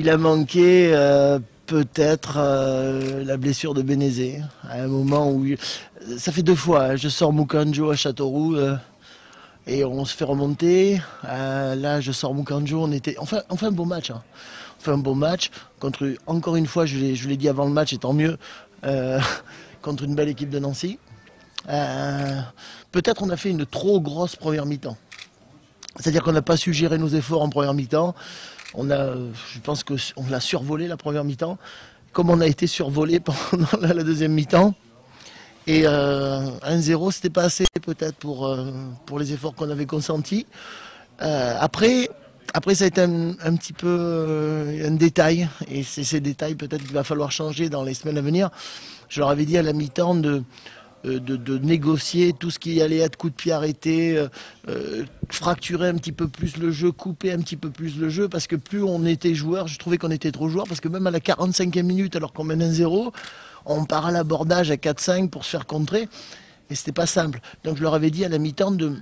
Il a manqué euh, peut-être euh, la blessure de Bénézé, à un moment où... Ça fait deux fois, hein. je sors Mukanjo à Châteauroux euh, et on se fait remonter. là, je sors Mukanjo, on, était... fait, un beau match. Hein. On fait un beau match contre, encore une fois, je l'ai dit avant le match, et tant mieux, contre une belle équipe de Nancy. peut-être on a fait une trop grosse première mi-temps. C'est-à-dire qu'on n'a pas su gérer nos efforts en première mi-temps. On a, je pense qu'on l'a survolé la première mi-temps, comme on a été survolé pendant la, deuxième mi-temps. Et 1-0, euh, c'était pas assez peut-être pour, euh, pour les efforts qu'on avait consentis. Euh, après, après, ça a été un, un petit peu un détail, et c'est ces détails peut-être qu'il va falloir changer dans les semaines à venir. Je leur avais dit à la mi-temps de, euh, de, négocier tout ce qui allait être coup de pied arrêté, euh, euh, fracturer un petit peu plus le jeu, couper un petit peu plus le jeu, parce que plus on était joueur, je trouvais qu'on était trop joueur, parce que même à la 45e minute, alors qu'on mène un 0, on part à l'abordage à 4-5 pour se faire contrer, et c'était pas simple. Donc je leur avais dit à la mi-temps de,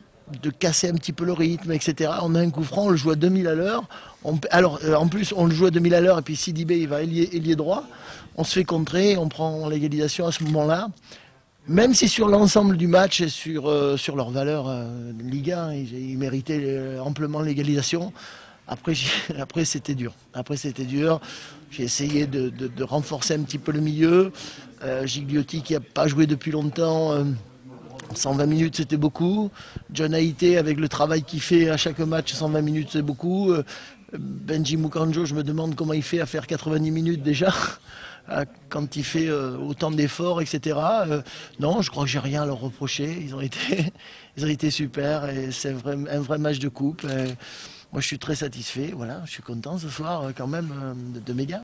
casser un petit peu le rythme, etc. On a un coup franc, on le joue à 2000 à l'heure. alors, en plus, on le joue à 2000 à l'heure, et puis Sidibé, il va ailier, droit. On se fait contrer, on prend l'égalisation à ce moment-là. Même si sur l'ensemble du match et sur, euh, sur leur valeur euh, Ligue 1, ils, méritaient euh, amplement l'égalisation. Après, après c'était dur. Après, c'était dur. J'ai essayé de, renforcer un petit peu le milieu. Gigliotti, qui n'a pas joué depuis longtemps, 120 minutes, c'était beaucoup. John Haïté, avec le travail qu'il fait à chaque match, 120 minutes, c'est beaucoup. Benji Mukanjo, je me demande comment il fait à faire 90 minutes déjà. Euh, quand il fait euh, autant d'efforts, etc. Euh, non, je crois que j'ai rien à leur reprocher. Ils ont été, ils ont été super et c'est un vrai match de coupe. moi, je suis très satisfait. Voilà, je suis content ce soir quand même de, de